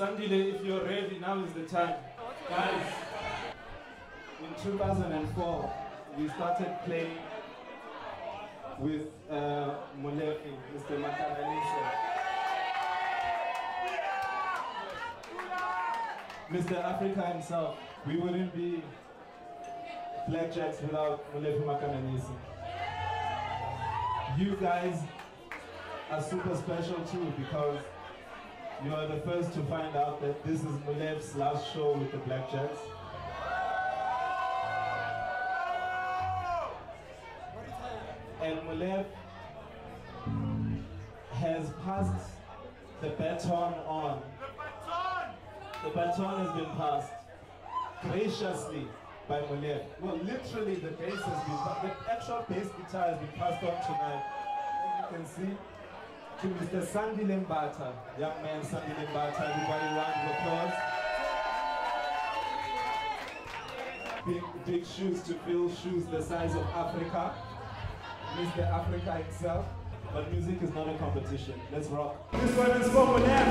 Sandile, if you're ready, now is the time. Guys, in 2004, we started playing with uh, Molefi, Mr. Makananise. Mr. Africa himself, we wouldn't be BLK JKS without Molefi Makananise. You guys are super special too because you are the first to find out that this is Molefi's last show with the BLK JKS. And Molefi has passed the baton on. The baton has been passed graciously by Mulev. Well, literally the bass has been, the actual bass guitar has been passed on tonight. You can see to Mr. Sandy Lembata, young man Sandy Lembata, everybody round of applause. Big, big shoes to fill, shoes the size of Africa. Mr. Africa himself. But music is not a competition. Let's rock. This one is for Molefi.